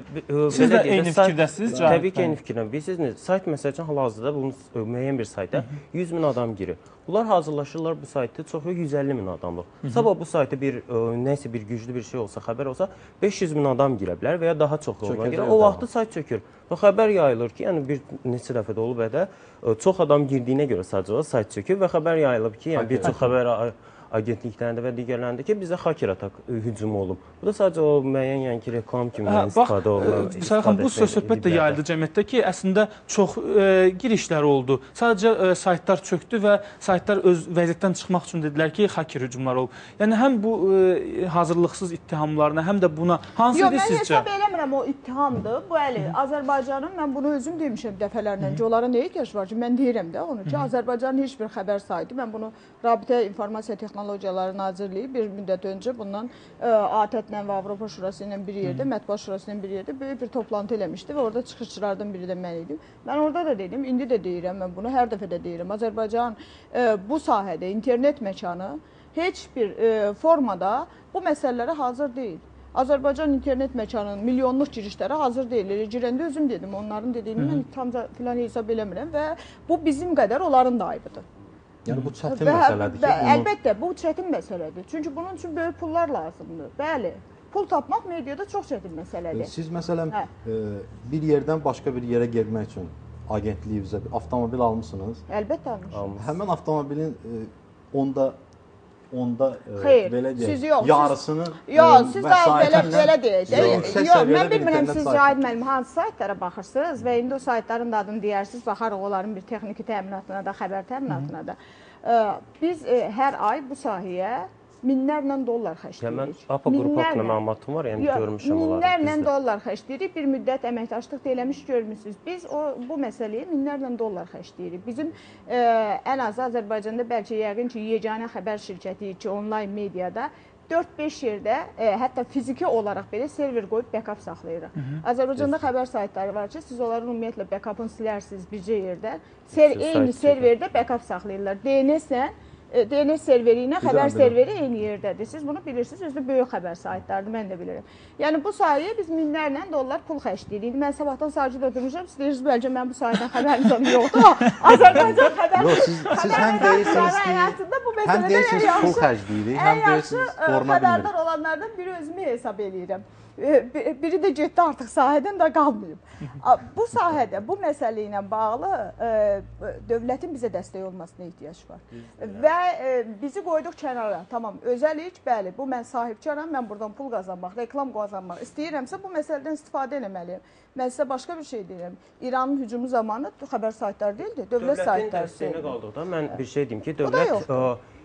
Siz də eyni fikirdəsiniz, Cahit Təbii ki, eyni fikirdəyəm. Bilirsiniz, sayt məsəl üçün hal-hazırda bunun müəyyən bir sayta 100 min adam girir. Bunlar hazırlaşırlar bu saytı çoxu 150 min adamlıq. Sabah bu sayta bir ə, nəsə bir güclü bir şey olsa, xəbər olsa 500 min adam girə bilər və ya daha çox Çökəcək görə o vaxtı sayt çökür. Və xəbər yayılır ki, yəni bir neçə dəfə də olub ədə ə, çox adam girdiyinə görə sadəcə sayt çökür və xəbər yayılıb ki, yəni bir çox xəbər agentliklərində və digərlərində ki, bizə hacker atak ə, hücumu olub. Bu da sadəcə o müəyyən yəni ki, reklam kimi Hə, istifadə olunan. e, Sərxan bu söz söhbət də yayıldı cəmiyyətdə ki, əslində çox e, girişlər oldu. Sadəcə e, saytlar çökdü və saytlar öz vəziyyətdən çıxmaq üçün dedilər ki, hacker hücumlar olub. Yəni həm bu e, hazırlıqsız ittihamlarına, həm də buna hansı Yox, idi mən sizcə? hesab eləmirəm o ittihamdır. Bu əli Azərbaycanın mən bunu özüm demişəm dəfələrlə ki, onlara nə ehtiyac var ki, mən deyirəm də onu ki, Azərbaycanın heç bir xəbər saytı, mən bunu Rabitə İnformasiya Texnologiyaları Nazirliyi bir müddət öncə bundan ə, ATƏT-lə və Avropa Şurası ilə bir yerdə, Mətbuat Şurası ilə bir yerdə böyük bir toplantı eləmişdi və orada çıxışçılardan biri də mən idim. Mən orada da dedim, indi də deyirəm, mən bunu hər dəfə də deyirəm. Azərbaycan ə, bu sahədə internet məkanı heç bir ə, formada bu məsələlərə hazır deyil. Azərbaycan internet məkanının milyonluq girişlərə hazır deyil. Elə girəndə özüm dedim, onların dediyini mən tam da filan hesab eləmirəm və bu bizim qədər onların da ayıbıdır. Yəni bu çətin Və- məsələdir ki, və bunu Əlbəttə, bu çətin məsələdir. Çünki bunun üçün böyük pullar lazımdır. Bəli. Pul tapmaq mediada çox çətin məsələdir. Siz məsələn Hə. e, bir yerdən başqa bir yerə getmək üçün agentliyinizə bir avtomobil almısınız. Əlbəttə almışam. Həmin avtomobilin e, onda onda e, Xeyr, belə deyək, siz yox, siz- yarısını Yox, e, siz də belə belə deyək. yox, Yox, mən bilmirəm siz. Cahid müəllim hansı saytlara baxırsınız və indi o saytların da adını deyərsiniz, baxarıq onların bir texniki təminatına da, xəbər təminatına da. Ə, Biz ə, hər ay bu sahəyə minlərlə dollar Ya mən xərcləyirik. APA qrupu haqqında məlumatım var, yəni görmüşəm onları. Minlərlə dollar xərcləyirik. Bir müddət əməkdaşlıq da eləmiş görmüsüz. Biz o bu məsələyə minlərlə dollar xərcləyirik. Bizim ə, ən azı Azərbaycanda bəlkə yəqin ki, yeganə xəbər şirkətiyik ki, onlayn mediada 4-5 yerdə ə, hətta fiziki olaraq belə server qoyub backup saxlayırıq. Azərbaycanda xəbər saytları var ki, siz onların ümumiyyətlə backupını silərsiniz bircə yerdən. Ser eyni serverdə backup saxlayırlar. DNS-lə e, DNS serveri ilə xəbər bilirəm. serveri eyni yerdədir. Siz bunu bilirsiniz, özü böyük xəbər saytlarıdır, mən də bilirəm. Yəni bu sahəyə biz minlərlə dollar pul xərcləyirik. İndi mən sabahdan sakit oturmuşam, siz deyirsiniz bəlkə mən bu sahədən xəbərim yoxdur. amma Azərbaycan xəbər Yox, siz siz həm deyirsiniz ki, bu həm deyirsiniz pul xərcləyirik, həm deyirsiniz ə, forma bilmirik. xəbərdar olanlardan biri özümü hesab eləyirəm. Bi- Biri də getdi artıq sahədən də qalmayıb. Bu sahədə, bu məsələ ilə bağlı e, dövlətin bizə dəstək olmasına ehtiyac var. Və e, bizi qoyduq kənara. Tamam, özəlik, bəli, bu mən sahibkaram, mən buradan pul qazanmaq, reklam qazanmaq istəyirəmsə bu məsələdən istifadə etməliyəm. Mən sizə başqa bir şey deyirəm. İranın hücumu zamanı xəbər saytları deyildi, dövlət Dövlətin saytları. dəstəyinə qaldıqda mən bir şey deyim ki, dövlət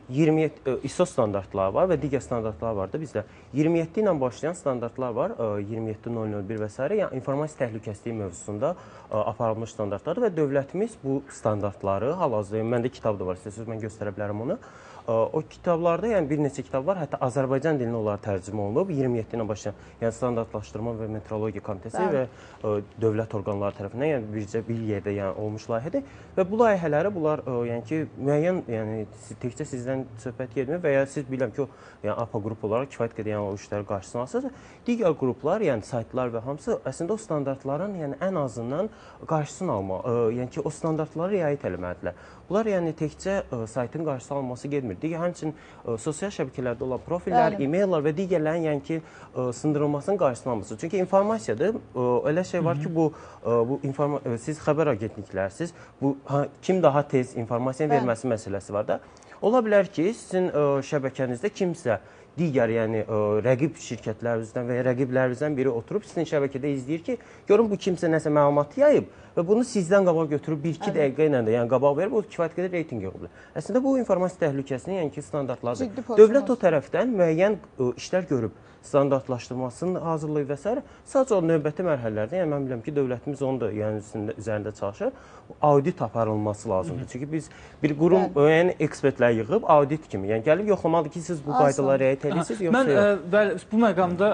27 ə, ISO standartları var və digər standartlar var da bizdə. 27 ilə başlayan standartlar var, ə, 27001 və s. yəni informasiya təhlükəsizliyi mövzusunda ə, aparılmış standartlardır və dövlətimiz bu standartları hal-hazırda məndə kitab da var, istəsəz mən göstərə bilərəm onu. O kitablarda, yəni bir neçə kitab var, hətta Azərbaycan dilinə onlar tərcümə olunub. 27 ilə başlayan, yəni standartlaşdırma və metrologiya komitəsi Bəli. və ə, dövlət orqanları tərəfindən, yəni bircə bir yerdə yəni olmuş layihədir və bu layihələri bunlar ə, yəni ki, müəyyən, yəni təkcə sizdən söhbət getmir və ya siz bilirəm ki, o yəni APA qrup olaraq kifayət qədər yəni o işləri qarşısına alsınız. Digər qruplar, yəni saytlar və hamısı əslində o standartların yəni ən azından qarşısını alma, ə, yəni ki, o standartlara riayət etməlidirlər. Bunlar yəni təkcə ə, saytın qarşısı alınması getmir. Digər həmçinin ə, sosial şəbəkələrdə olan profillər, e-maillər və digərlərin yəni ki, ə, sındırılmasının qarşısını alması. Çünki informasiyadır. Ə, Elə şey var ki, bu ə, bu informa ə, siz xəbər agentliklərsiz, bu ha, kim daha tez informasiyanı Bəli. verməsi məsələsi var da. Ola bilər ki, sizin ə, şəbəkənizdə kimsə digər, yəni ə, rəqib şirkətlərimizdən və ya rəqiblərimizdən biri oturub sizin şəbəkədə izləyir ki, görün bu kimsə nəsə məlumat yayıb və bunu sizdən qabaq götürüb 1-2 dəqiqə ilə də, yəni qabaq verib o kifayət qədər reytinq bilər. Əslində bu informasiya təhlükəsinin yəni ki, standartlardır. Dövlət o tərəfdən müəyyən ə, işlər görüb standartlaşdırmasını hazırlayıb və s. Sadəcə o növbəti mərhələlərdə, yəni mən bilirəm ki, dövlətimiz onun da yəni üzərində, üzərində çalışır. Audit aparılması lazımdır. Çünki biz bir qurum müəyyən ekspertlər yığıb audit kimi, yəni gəlib yoxlamalıdır ki, siz bu qaydalara riayət edirsiniz yoxsa Mən yox. ə, bəli, bu məqamda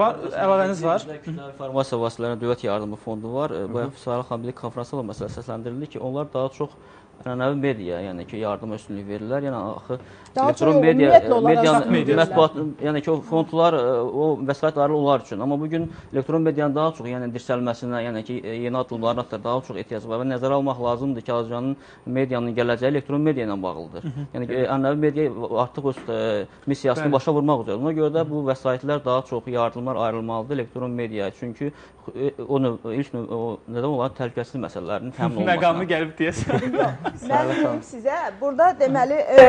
var əlavəniz var. Kütləvi informasiya vasitələrinin dövlət yardımı fondu var. Bayaq Sarı konfransda da məsələ səsləndirildi ki, onlar daha çox ənənəvi media, yəni ki, yardıma üstünlük verirlər. Yəni axı Daha elektron çox media, medianın media. mətbuat, yəni ki, o fondlar e, o vəsait ayrı onlar üçün. Amma bu gün elektron medianın daha çox, yəni dirçəlməsinə, yəni ki, e, yeni addımlara da daha çox ehtiyac var və nəzərə almaq lazımdır ki, Azərbaycanın medianın gələcəyi elektron media ilə bağlıdır. Yəni ki, ənənəvi media artıq öz e, missiyasını başa vurmaq üzrədir. Ona görə də bu vəsaitlər daha çox yardımlar ayrılmalıdır elektron mediaya. Çünki o növ, ilk növ, o nədən olar təhlükəsizlik məsələlərinin təmin olunmasına. Məqamı gəlib deyəsən. Mən deyim sizə, burada deməli e,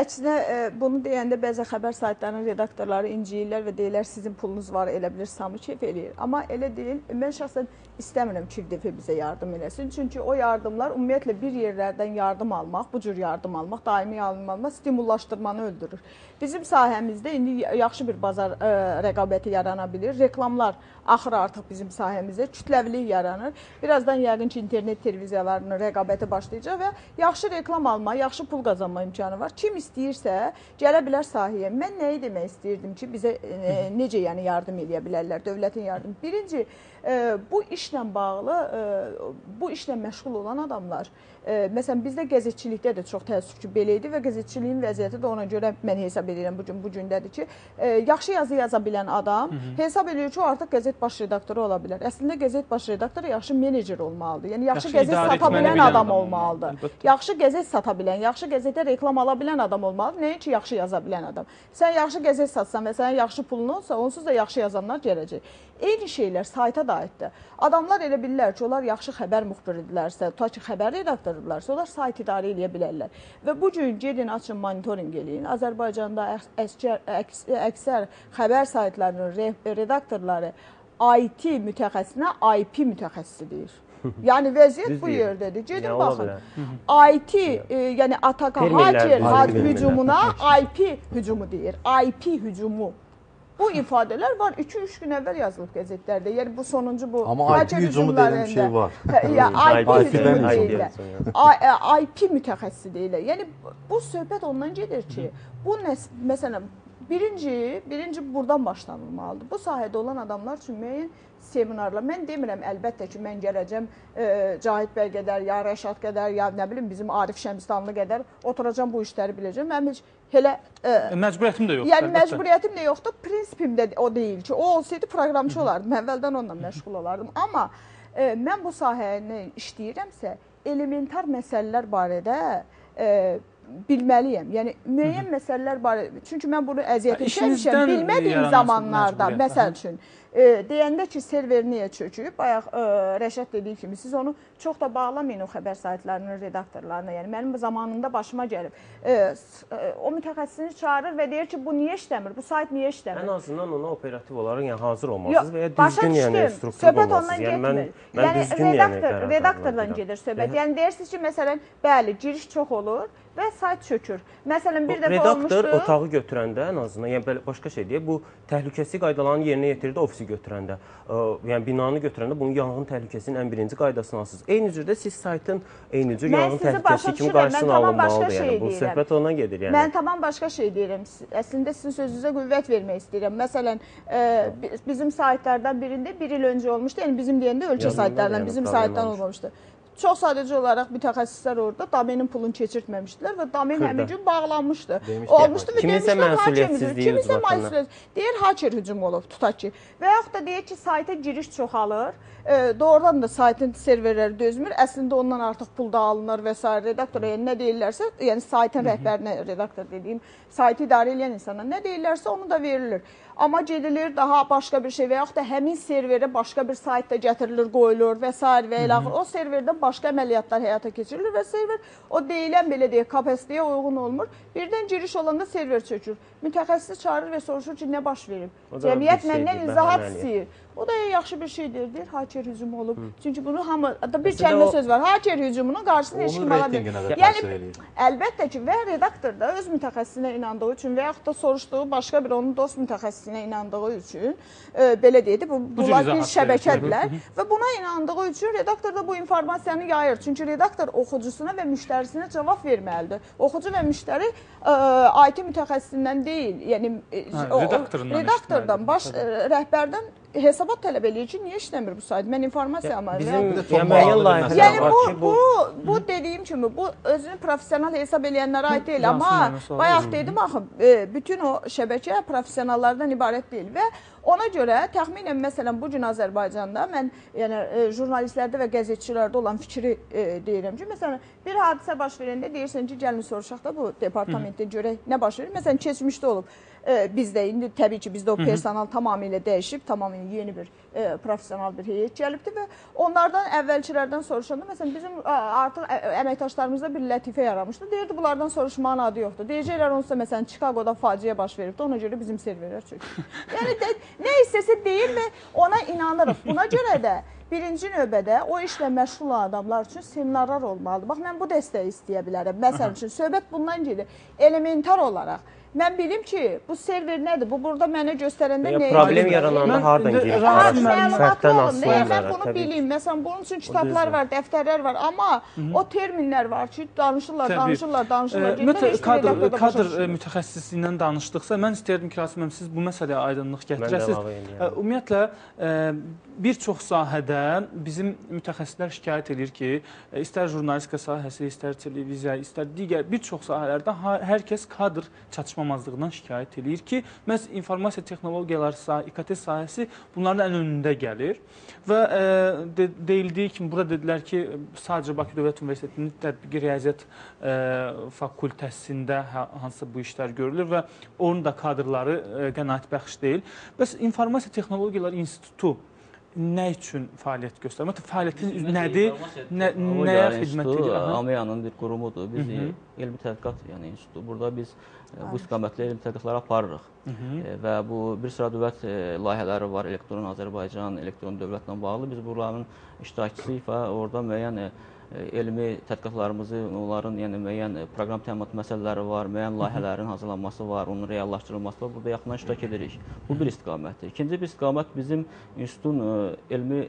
əksinə e, bunu deyəndə bəzi xəbər saytlarının redaktorları inciyirlər və deyirlər sizin pulunuz var, elə bilir Samı kef eləyir. Amma elə deyil. Mən şəxsən istəmirəm çift dəfə bizə yardım eləsin. Çünki o yardımlar ümumiyyətlə bir yerlərdən yardım almaq, bu cür yardım almaq, daimi yardım almaq stimullaşdırmanı öldürür. Bizim sahəmizdə indi yaxşı bir bazar ə, rəqabəti yarana bilir. Reklamlar axır artıq bizim sahəmizdə kütləvilik yaranır. Birazdan yəqin ki, internet televiziyalarının rəqabəti başlayacaq və yaxşı reklam alma, yaxşı pul qazanma imkanı var. Kim istəyirsə gələ bilər sahəyə. Mən nəyi demək istəyirdim ki, bizə e, necə yəni yardım eləyə bilərlər dövlətin yardımı. Birinci e, bu işlə bağlı e, bu işlə məşğul olan adamlar e, məsələn bizdə qəzetçilikdə də çox təəssüf ki, belə idi və qəzetçiliyin vəziyyəti də ona görə mən hesab edirəm bu gün bu gündədir ki, e, yaxşı yazı yaza bilən adam Hı -hı. hesab edir ki, o artıq qəzet baş redaktoru ola bilər. Əslində qəzet baş redaktoru yaxşı menecer olmalıdır. Yəni yaxşı, Yaxşı qəzet sata bilən adam adam olmalıdır. olmalıdır, əlbəttə. Yaxşı qəzet sata bilən, yaxşı qəzetə reklam ala bilən adam olmalıdır. Nəinki yaxşı yaza bilən adam. Sən yaxşı qəzet satsan və sənin yaxşı pulun olsa, onsuz da yaxşı yazanlar gələcək. Eyni şeylər sayta da aiddir. Adamlar elə bilirlər ki, onlar yaxşı xəbər müxbiridirlərsə, ta ki xəbər redaktorudularsa, onlar sayt idarə edə bilərlər. Və bu gün gedin açın monitorinq eləyin. Azərbaycanda əks- əksər əks- əksər xəbər saytlarının re- redaktorları IT mütəxəssisinə IP mütəxəssisi deyir. Yəni vəziyyət bu yerdədir. Gedin Yəni, baxın. IT, e, yəni ataka hacker hücumuna IP hücumu deyir. IP hücumu. Bu ifadələr var 2-3 gün əvvəl yazılıb qəzetlərdə. Yəni bu sonuncu bu Amma IP hücumu hücumlarında- deyilən bir şey var. Hə, Ya IP IP hücumu e, IP mütəxəssisi deyirlər. Yəni bu söhbət ondan gedir ki, bu məsələn birinci, birinci burdan başlanılmalıdır. Bu sahədə olan adamlar üçün müəyyən seminarlar. Mən demirəm əlbəttə ki, mən gələcəm e, Cahid bəy qədər, ya Rəşad qədər, ya nə bilim bizim Arif Şəmstanlı qədər oturacam bu işləri biləcəm. Mənim heç elə e, Məcburiyyətim də yoxdur. Yəni əlbəttə. məcburiyyətim də yoxdur, prinsipim də o deyil ki, o olsaydı proqramçı olardım, əvvəldən onunla məşğul olardım. Amma e, mən bu sahəni işləyirəmsə, elementar məsələlər barədə e, bilməliyəm. Yəni müəyyən məsələlər barədə. Çünki mən bunu əziyyət çəkmişəm. Bilmədiyim zamanlarda, məsəl üçün, e, deyəndə ki, server niyə çöküb? Bayaq e, Rəşad dediyi kimi siz onu çox da bağlamayın o xəbər saytlarının redaktorlarına. Yəni mənim bu zamanında başıma gəlib. E, e, o mütəxəssisini çağırır və deyir ki, bu niyə işləmir? Bu sayt niyə işləmir? Ən azından ona operativ olaraq yəni hazır olmalısınız və ya düzgün yəni struktur olmalısınız. Yəni mən mən yəni düzgün yəni redaktor, qərarlar redaktordan gedir söhbət. Yəni deyirsiniz ki, məsələn, bəli, giriş çox olur və sayt çökür. Məsələn, bir dəfə redaktor olmuşdu. otağı götürəndə ən azından, yəni belə başqa şey deyə, bu təhlükəsizlik qaydalarını yerinə yetirdi ofisi götürəndə. Ə, yəni binanı götürəndə bunun yanğın təhlükəsinin ən birinci qaydasını alırsınız. Eyni cürdə siz saytın eyni cür yanğın təhlükəsizliyi kimi qarşısını alınmalıdır. şey Yəni bu deyirəm. söhbət ondan gedir yəni. Mən tamam başqa şey deyirəm. Əslində sizin sözünüzə qüvvət vermək istəyirəm. Məsələn, bi- bizim saytlardan birində 1 il öncə olmuşdu. Yəni bizim deyəndə ölkə saytlarından yəni bizim saytdan olmamışdı. Çox sadəcə olaraq mütəxəssislər orada domenin pulunu keçirtməmişdilər və domen həmin gün bağlanmışdı. Demiş ki, Olmuşdu və demişlər məsuliyyətsizliyi. Kiminsə məsuliyyət. Deyir hacker hücumu olub, tutaq ki. Və yaxud da deyir ki, sayta giriş çoxalır. E, doğrudan da saytın serverləri dözmür. Əslində ondan artıq pul da alınır və s. redaktora yəni nə deyirlərsə, yəni saytın rəhbərinə redaktor dediyim, saytı idarə edən insana nə deyirlərsə onu da verilir. Amma gedilir daha başqa bir şey və yaxud da həmin serverə başqa bir saytda gətirilir, qoyulur və s. və axır. O serverdə başqa əməliyyatlar həyata keçirilir və server o deyilən belə deyək kapasitəyə uyğun olmur. Birdən giriş olanda server çökür. Mütəxəssis çağırır və soruşur ki, nə baş verib? Cəmiyyət bir məndən izahat istəyir. O da yaxşı bir şeydir, deyir. Haker hücumu olub. Çünki bunu hamı da bir kəlmə söz var. Haker hücumunun qarşısını heç kim ala bilmir. Yəni. Əlbəttə ki, və redaktor da öz mütəxəssisinə inandığı üçün və yaxud da soruşduğu başqa bir onun dost mütəxəssisinə inandığı üçün e, belə deyək, bu Bu bunlar bir izahat şəbəkədirlər və buna inandığı üçün redaktor da bu informasiyanı yayır. Çünki redaktor oxucusuna və müştərisinə cavab verməlidir. Oxucu və müştəri e, IT mütəxəssisindən deyil, yəni e, Hə, o- redaktordan, eşitməlidir, baş təbii. e, rəhbərdən hesabat tələb eləyir ki, niyə işləmir bu sayt? Mən informasiya almalıyam. Bizim Bir də çox yəni müəyyən layihələr Yəni var bu ki, bu bu dediyim kimi bu özünü professional hesab eləyənlərə aid deyil, amma bayaq dedim axı e, bütün o şəbəkə professionallardan ibarət deyil və ona görə təxminən məsələn bu gün Azərbaycanda mən yəni e, jurnalistlərdə və qəzetçilərdə olan fikri e, deyirəm ki, məsələn bir hadisə baş verəndə deyirsən ki, gəlin soruşaq da bu departamentdə görək nə baş verir. Məsələn keçmişdə olub e, bizdə indi təbii ki, bizdə o personal tamamilə dəyişib, tamamilə yeni bir e, professional bir heyət gəlibdi və onlardan əvvəlkilərdən soruşanda məsələn bizim ə, artıq ə- əməkdaşlarımızda bir lətifə yaranmışdı. Deyirdi bunlardan soruşmağın adı yoxdur. Deyəcəklər onsa məsələn Chicagoda faciə baş veribdi. Ona görə bizim serverlər çökdü. yəni də, nə istəsə deyirmi, ona inanırıq. Buna görə də Birinci növbədə o işlə məşğul olan adamlar üçün seminarlar olmalıdır. Bax mən bu dəstəyi istəyə bilərəm. Məsəl üçün söhbət bundan gedir. Elementar olaraq mən bilim ki, bu server nədir? Bu burada mənə göstərəndə nə problem yarananda hardan məlumatlı Fərqdən asılı Deyə mən olaraq bunu bilim. Məsələn, bunun üçün kitablar var, dəftərlər var, amma o terminlər var ki, danışırlar, danışırlar, danışırlar. Kadr kadr e, ilə danışdıqsa mən istəyirdim ki, Rasim müəllim siz bu məsələyə aydınlıq edirəm. Ümumiyyətlə e, bir çox sahədə bizim mütəxəssislər şikayət edir ki, e, istər jurnalistika sahəsi, istər televiziya, istər digər bir çox sahələrdə hər kəs kadr çatışmamazlığından şikayət edir ki, məhz informasiya texnologiyaları sahə, İKT sahəsi bunların ən önündə gəlir və e, de, deyildiyi kimi burada dedilər ki, sadəcə Bakı Dövlət Universitetinin tətbiqi riyaziyyat e, fakültəsində ha- hansısa bu işlər görülür və onun da kadrları e, qənaətbəxş deyil. Bəs informasiya texnologiyaları institutu nə üçün fəaliyyət göstərir? Ümumiyyətlə fəaliyyətin nədir? Nə, nəyə xidmət edir? AMEA-nın bir qurumudur. Biz Hı hı. elmi tədqiqat, yəni institutu. Burada biz e, bu istiqamətli elmi tədqiqatları aparırıq. Hı -hı. E, və bu bir sıra dövlət e, layihələri var, elektron Azərbaycan, elektron dövlətlə bağlı. Biz bunların iştirakçısıyıq və orada müəyyən elmi tədqiqatlarımızı, onların yəni müəyyən e, proqram təminat məsələləri var, müəyyən layihələrin hazırlanması var, onun reallaşdırılması var. Burada yaxından iştirak edirik. Bu bir istiqamətdir. İkinci bir istiqamət bizim institutun e, elmi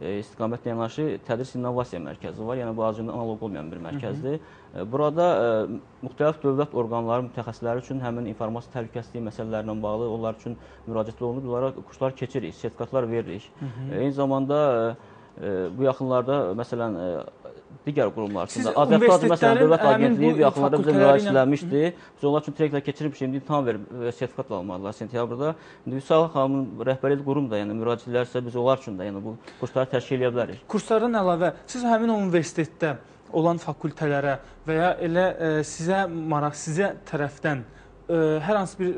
e, istiqamətlə yanaşı tədris innovasiya mərkəzi var. Yəni bu azərbaycanda analoq olmayan bir mərkəzdir. E, Burada e, müxtəlif dövlət orqanları, mütəxəssisləri üçün həmin informasiya təhlükəsizliyi məsələlərlə bağlı onlar üçün müraciətlər olunur. Bunlara kurslar keçirik, sertifikatlar veririk. E, Eyni zamanda e, e, bu yaxınlarda məsələn e, digər qurumlar üçün də Azərbaycan məsələn Dövlət Agentliyi bu yaxınlarda bizə müraciət eləmişdi. Biz onlar üçün direktlər keçirmişik, indi imtahan verib və sertifikat almalılar sentyabrda. İndi Vüsal xanımın rəhbərlik qurum da, yəni müraciətlərsə biz onlar üçün də yəni bu kursları təşkil edə bilərik. Kurslardan əlavə siz həmin universitetdə olan fakültələrə və ya elə e, sizə maraq sizə tərəfdən e, hər hansı bir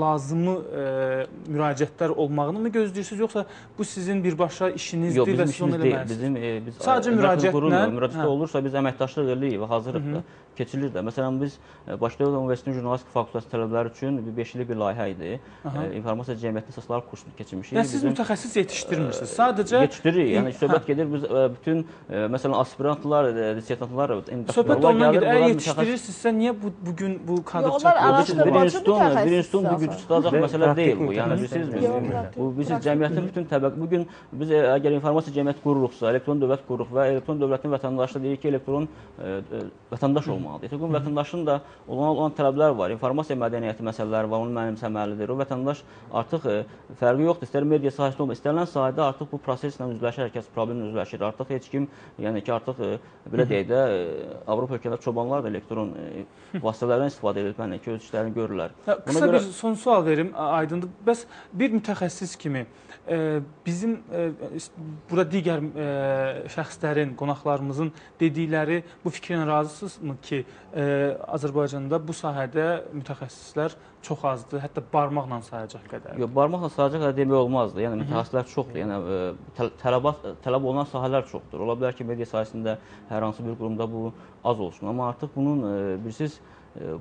lazımı e, müraciətlər olmağını mı gözləyirsiniz yoxsa bu sizin birbaşa işinizdir Yox, və bizim siz onu eləməlisiniz? Bizim e, biz Sadəcə müraciətlə- qurum, müraciət hə. olursa biz əməkdaşlıq eləyirik və hazırıq da. Keçilir də. Məsələn biz e, Bakı Dövlət Universitetinin jurnalistika fakültəsi tələbələri üçün bir 5 illik bir layihə idi. Aha. E, informasiya cəmiyyəti əsasları kursunu keçirmişik. Yəni siz Bizim- mütəxəssis yetişdirmirsiniz. Sadəcə Yetişdiririk. Yəni Hə. söhbət gedir biz e, bütün e, məsələn aspirantlar, dissertantlar, söhbət ondan gedir. Əgər yetişdirirsinizsə niyə bu bu gün bu kadr Yox, onlar çatmır? Bir araşdırmacı institutun, bir mütəxəssis institutun bu gücü tutacaq məsələ deyil bu. Yəni mütəxəssis bilirsiniz Yox, mi? praktik- Bu biz cəmiyyətin bütün təbəq bu gün biz e, əgər informasiya cəmiyyəti qururuqsa, elektron dövlət qururuq və elektron dövlətin vətəndaşı deyirik ki, elektron e, e, vətəndaş olmalıdır. Bu gün vətəndaşın da olan olan tələblər var. İnformasiya mədəniyyəti məsələləri var, onu mənimsəməlidir. O vətəndaş artıq e, fərqi yoxdur. İstər media sahəsində olmasın, istənilən sahədə artıq bu proseslə üzləşir, hər kəs problemlə üzləşir. Artıq heç kim, yəni ki, artıq e, belə deyək də, e, Avropa ölkələrində çobanlar da elektron e, vasitələrdən istifadə edir. Yəni ki, öz işlərini görürlər. Hə, Qısa görə- bir son sual verim, Aydındır. Bəs bir mütəxəssis kimi e, bizim e, burada digər e, şəxslərin, qonaqlarımızın dedikləri bu fikrinə razısınızmı ki, e, Azərbaycanda bu sahədə mütəxəssislər çox azdır, hətta barmaqla sayacaq qədər. Yox, barmaqla sayacaq qədər demək olmazdı. Yəni mütəxəssislər çoxdur. Yəni təl- tələbat tələb olunan sahələr çoxdur. Ola bilər ki, media sahəsində hər hansı bir qurumda bu az olsun, amma artıq bunun ə, bilirsiniz ə,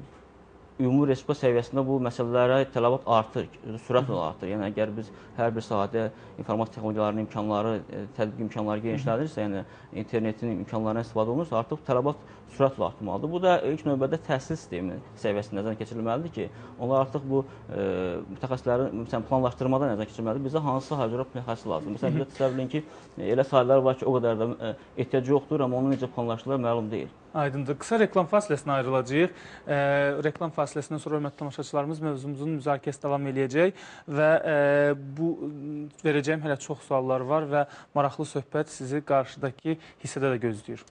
ümumi respublika səviyyəsində bu məsələlərə tələbat artır, sürətlə artır. Yəni əgər biz hər bir sahədə informasiya texnologiyalarının imkanları, ə, tətbiq imkanları genişlənirsə, yəni internetin imkanlarından istifadə olunursa, artıq tələbat sürətlə artmalıdır. Bu da ilk növbədə təhsil sistemi səviyyəsində nəzərdən keçirilməlidir ki, onlar artıq bu ə, mütəxəssislərin məsələn planlaşdırmada nəzərdən keçirilməlidir. Bizə hansı sahəyə görə mütəxəssis lazımdır? Məsələn, bizə təsəvvür edin ki, elə sahələr var ki, o qədər də ə, ehtiyac yoxdur, amma onu necə planlaşdırırlar məlum deyil. Aydındır. Qısa reklam fasiləsinə ayrılacağıq. E, reklam fasiləsindən sonra hörmətli tamaşaçılarımız mövzumuzun müzakirəsi davam eləyəcək və e, bu verəcəyim hələ çox suallar var və maraqlı söhbət sizi qarşıdakı hissədə də gözləyir.